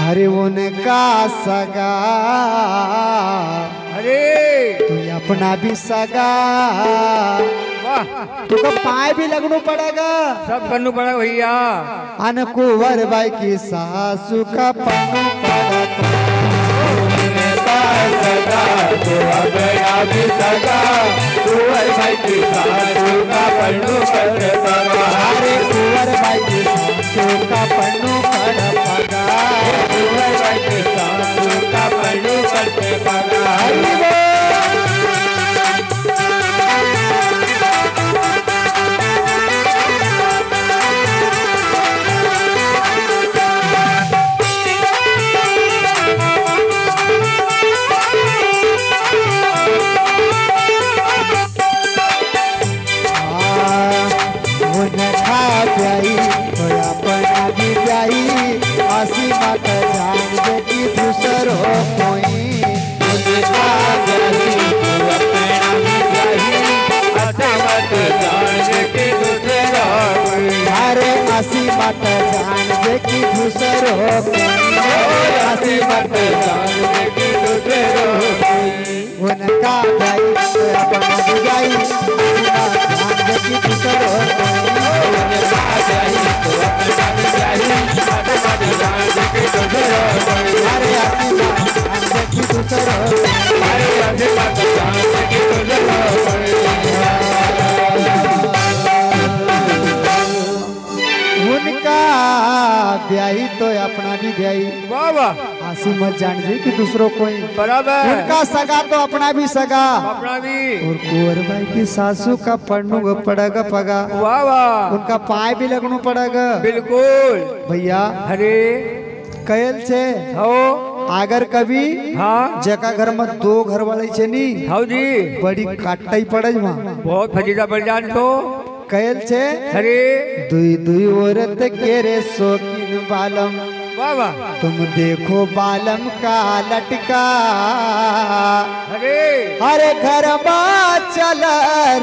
अरे उनका सगा। अरे। तू अपना भी सगा। तुझको पाए भी लगनू पड़ेगा। सब करना पड़ेगा भैया। अन कुंवर बाई की सासू का पन्नू पड़ा अरे कुंवर बाई की सासू का पन्नू प्याई तो अपना भी प्याई जान दे कि दूसर कोई। अरे हसी मत जान दे कि दूसर हो मत जान दे कि दूसर उनका तो अपना भी प्याई मत जान दे कि दूसर हँसी मत जान दे कि दूसरों कोई बराबर। उनका सगा तो अपना भी सगा। अपना भी। और कुंवर भाई की सासू का पढ़नू पड़ेगा पगा। वाह वाह। उनका पाए भी लगनू पड़ेगा। बिल्कुल। भैया अरे। कैल से हो। अगर कभी हाँ। जका घर में दो घर वाले छे नी। हाउ जी। बड़ी काटाई पड़े वहाँ बहुत फजीदा बढ़ जान तो। कैल से अरे। दुई दुई औरत के रे शौकीन बालम। वाह तुम देखो बालम का लटका। अरे। अरे घर बा चल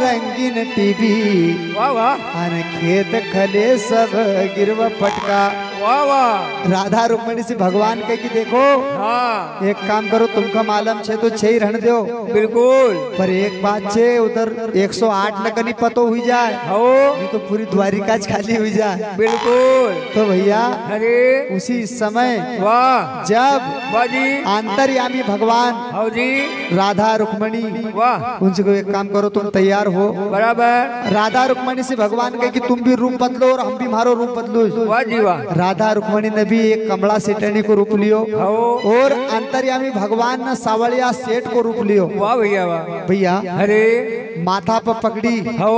रंगीन टीवी। वाह वाह। खेत खले सब गिरवा पटका वाह वाह। राधा रुक्मणी से भगवान कह की देखो हाँ। एक काम करो तुमका मालूम छे तो छे ही रहने दो बिल्कुल। पर एक बात छे उधर 108 न कनी पतो हुई जाए हो। तो पूरी द्वारिका खाली हुई जाए। बिल्कुल। तो भैया अरे। उसी समय वाह। जब वाह जी। अंतर्यामी भगवान जी। राधा रुक्मणी वाह। उनसे को एक काम करो तुम तैयार हो। बराबर। राधा रुक्मणी से भगवान कहे कि तुम भी रूप बदलो और हम भी मारो रूप बदलो। वाह जी वाह। राधा रुक्मणी ने भी एक कमला सेठनी को रूप लियो और अंतर्यामी भगवान ने सावलिया सेठ को रूप लियो। वाह भैया वाह। भैया अरे। माथा पर पगड़ी हो।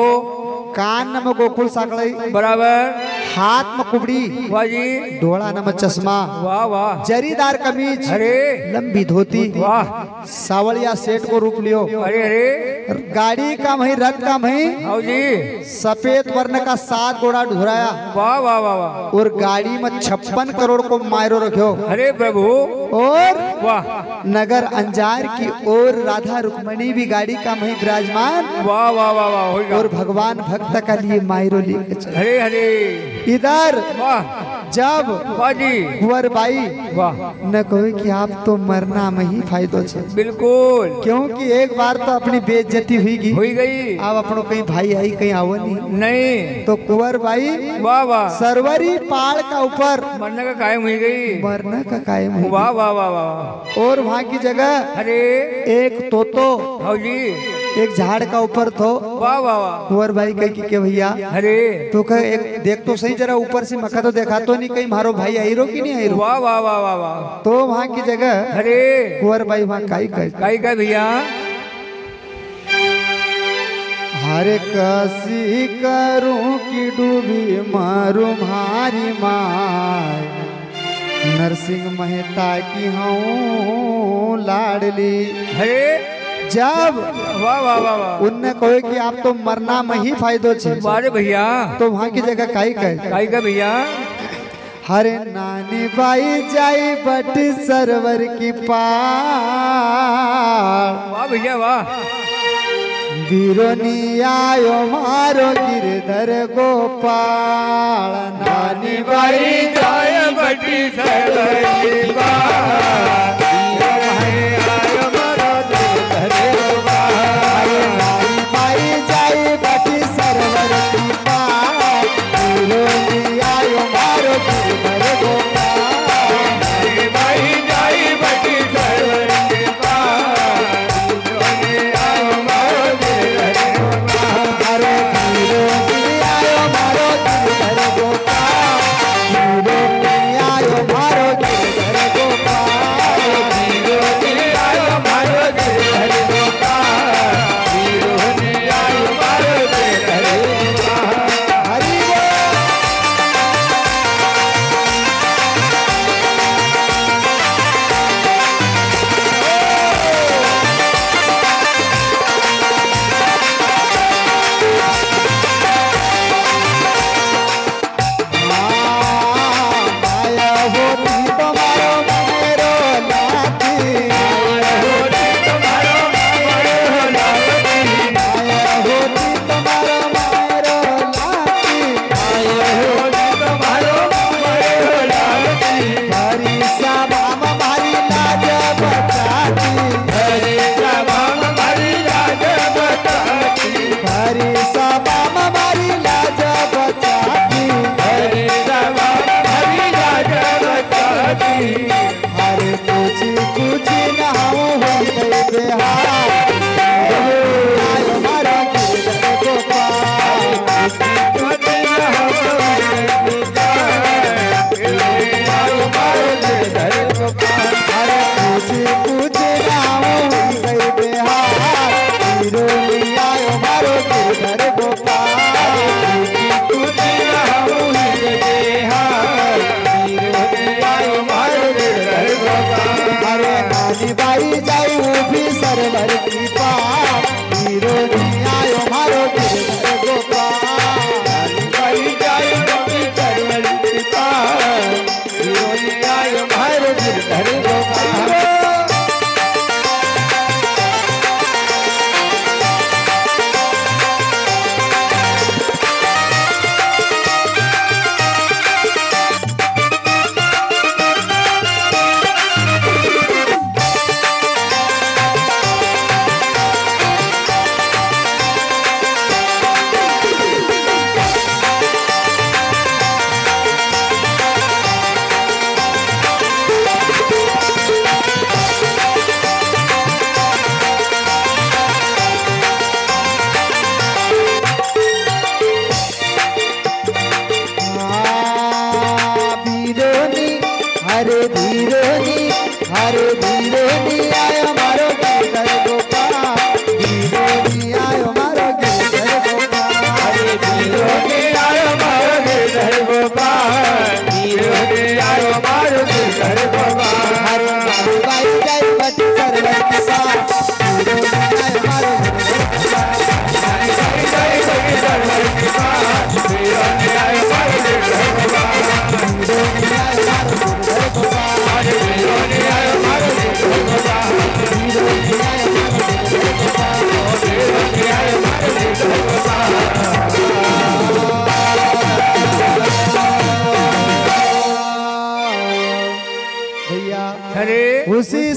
कान में गोकुल साकड़ई बराबर। हाथ में कुबड़ी वाह जी। डोला में चश्मा वाह वाह। जरीदार कमीज अरे। लंबी धोती वाह। सावलिया सेठ को रूप लियो। अरे अरे। गाड़ी का मही रथ का जी सफ़ेद वर्ण का सात घोड़ा ढुराया। वाह वाह वाह वाह। और गाड़ी में छप्पन करोड़ को मायरो रखो अरे प्रभु। और वाह। नगर अंजार की ओर राधा रुक्मणी भी गाड़ी का मही विराजमान। वाह वाह वाह वाह और भगवान भक्त का लिए मायरो लेके हरे। इधर। वाह। जब कुंवर बाई न कहे कि आप तो मरना में ही फायदो छे। बिल्कुल। क्योंकि एक बार तो अपनी बेइज्जती हुई गई। हुई गई। अब अपनो कहीं भाई आई कहीं आवो नहीं। नहीं। तो कुंवर बाई वाह वाह। सरवरी पहाड़ का ऊपर मरने का कायम हुई गई। मरना का कायम वाह वाह वाह वाह और वहाँ की जगह अरे। एक तोतो। जी एक झाड़ का ऊपर तो वाह वाह वाह कुंवर भाई कह के भैया अरे। तो कह एक देख तो सही जरा ऊपर से मखा तो देखा तो नहीं कहीं मारो भाई आई रो कि नहीं आईरो वाह वाह वाह वाह वाह। तो वहाँ की जगह अरे। कुंवर भाई वहाँ काई कह काई का भैया। हरे कसी करूँ की डूबी मारू मारी माय नरसिंह मेहता की हूँ लाडली। अरे। जब वाह वाह वाह उनने कहे कि आप तो मरना में ही फायदो छे। अरे भैया। तो वहाँ की जगह काई कहे काई का भैया। हरे नानी बाई जाई बट सरवर की पार वाह भैया वाह। बीरोनी आयो मारो गिरधर गोपाल। नानी बाई जाय बटी सरवरी सरवर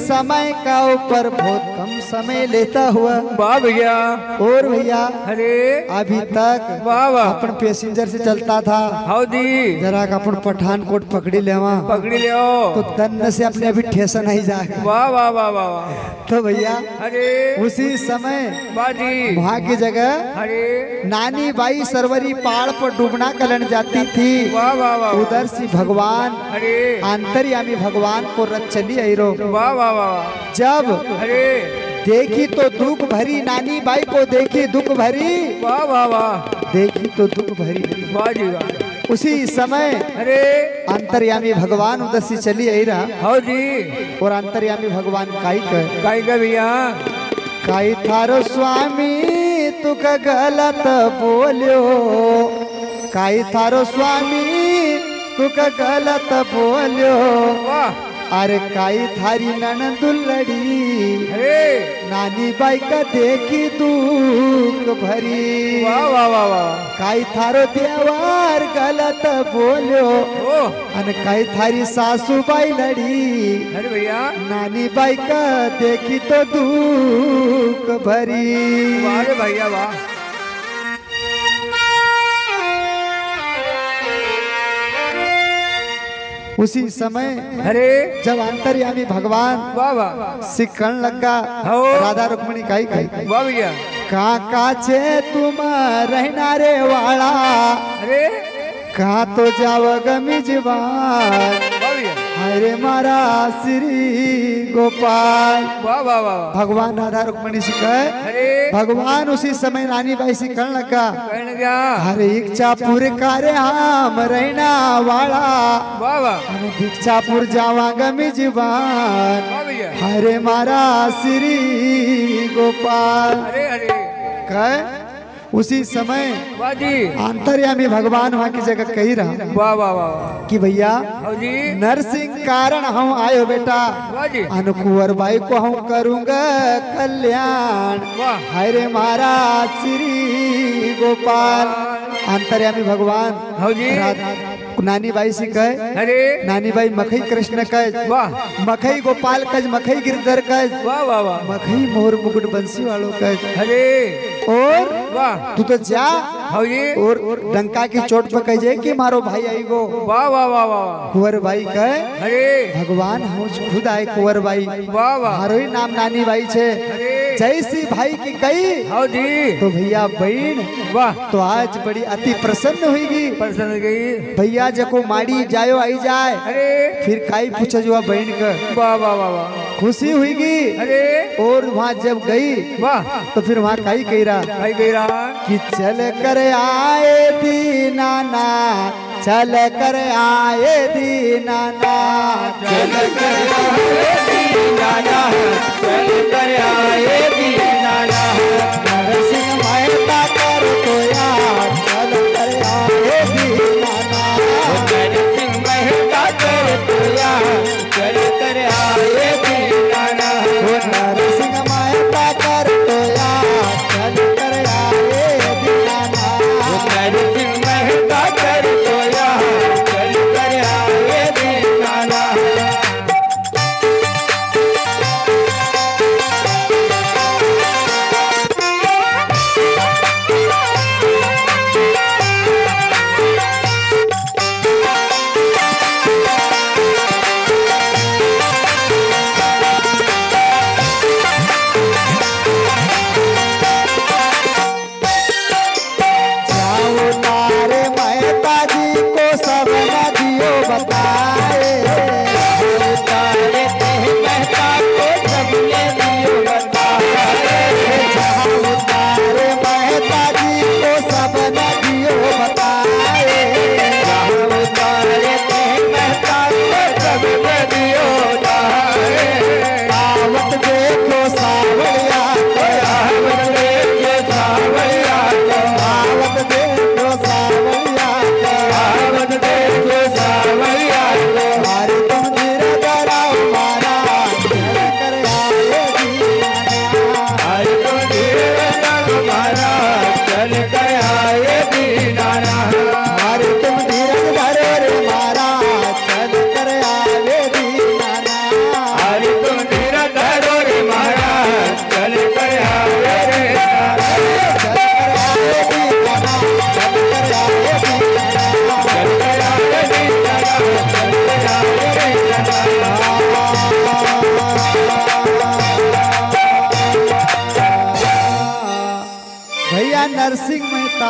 समय का ऊपर बहुत कम समय लेता हुआ। वाह भैया और भैया अरे। अभी तक वाह अपन पैसेंजर से चलता था। हौदी जरा अपन पठानकोट पकड़ी लेवा। पकड़ी लियो तो दन्न से अपने अभी ठेसा नहीं जाएगा वाह वाह वाह वाह तो भैया हरे उसी समय बाजी वहाँ की जगह हरे नानी बाई सरवरी पहाड़ पर डूबना कलन जाती थी। वाह वाह वाह उधर से भगवान अरे। अंतर्यामी भगवान को रच चली आई रो वाह वाह वाह जब देखी तो दुख भरी नानी बाई को देखी दुख भरी। वाह वाह वाह। देखी तो दुख भरी। वाह जी वाह। उसी समय अरे। अंतर्यामी भगवान उधर से चली आई रहा। हौदी और अंतर्यामी भगवान काई कर काई का भैया? काई थारो स्वामी तुक गलत बोलियो। काई थारो स्वामी तुक गलत बोलियो। वाह। अरे काई थारी ननदुल्लड़ी अरे नानी बाई का देखी दुख भरी? वाह वाह वाह वाह काई थारो देवार गलत बोलियो? ओ अन काई थारी सासू बाई लड़ी अरे भैया. नानी बाई का देखी तो दुख भरी? वाह रे भैया वाह उसी समय अरे। जब अंतर्यामी भगवान वाह वाह। सिखण लगा। राधा रुक्मणी काई काई वाह भैया। कहाँ काछे तुम रहना रे वाला। अरे। कहाँ तो जाओ गमी जवान भैया मारा श्री गोपाल। वाह वाह वाह भगवान राधा रुक्मणी से कहे भगवान उसी समय रानी बाई से कहने लगा कहने क्या इच्छा पूरे करे हम रहना वाला। वाह वाह। हम दीक्षापुर जावा गमी जीवान हरे मारा श्री गोपाल। कह उसी समय अंतर्यामी भगवान वहाँ की जगह कही रहा। वाह वाह वाह कि भैया हौदी नरसिंह कारण हम आयो बेटा। अनुकुवर बाई को हम करूँगा कल्याण। हरे मारा श्री गोपाल। अंतर्यामी भगवान। राधा- नानी बाई से कहे अरे। नानी बाई मखई कृष्ण कहे वाह। मखई गोपाल कज मखई गिरधर कज वाह वाह वाह। मखई मोर मुकुट बंसी वालों कज अरे। और वाह। तू तो जा। और डंका की चोट पर कह जाए कि मारो भाई आई गो वाह वाह वाह वाह कुंवर बाई कहे अरे। भगवान हम खुद आए कुंवर बाई वाह वाह। मारो ही नाम नानी बाई छे। अरे। जैसी भाई की कही हौदी तो भैया बहन वाह। तो आज बड़ी अति प्रसन्न हुईगी। पसंद गई। भैया जको माड़ी जायो आई जाए अरे। फिर काई पूछो जो बहन का। वाह वाह वाह वाह। खुशी हुईगी। अरे। और वहाँ जब गई वाह। तो फिर वहाँ काई कही रहा भाई गई रहा। कि चल कर आए दीनाना चल कर आए दीनाना चल कर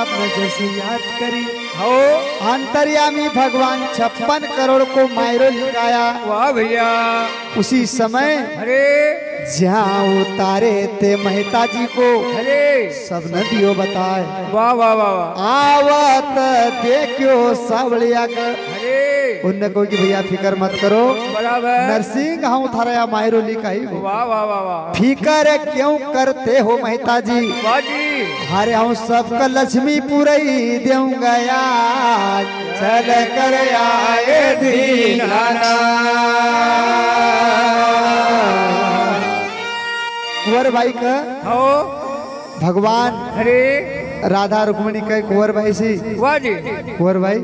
नरसिंह ने जैसे याद करी हो। अंतर्यामी भगवान छप्पन करोड़ को मायरो लिखाया वाह भैया। उसी समय अरे। जहाँ उतारे थे मेहता जी को। अरे। सब नदियों बताए। वाह वाह वाह वाह। आवत देखो सावलिया का अरे। उनने कहो कि भैया फिकर मत करो। नरसिंह हम थारा मायरो लिखा ही वाह वाह वाह वाह। फिकर क्यों करते हो मेहता जी। हरे हम सबका लक्ष्मी पुरई देऊ गया चल कर आए कुंवर भाई का हो। भगवान अरे। राधा रुक्मणी का कुंवर भाई सी। कुंवर भाई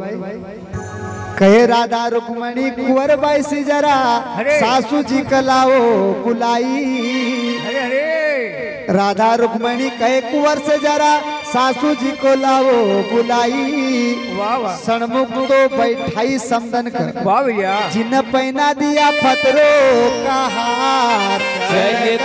कहे राधा रुक्मणी कुंवर बाई सी जरा। सासू जी कलाओ बुलाई अरे अरे राधा रुक्मणी कहे कुंवर से जरा सासू जी को लाओ बुलाई। वाह वाह। सणमुख तो बैठाई समदन कर। जिन पहना दिया फतरो का हार जय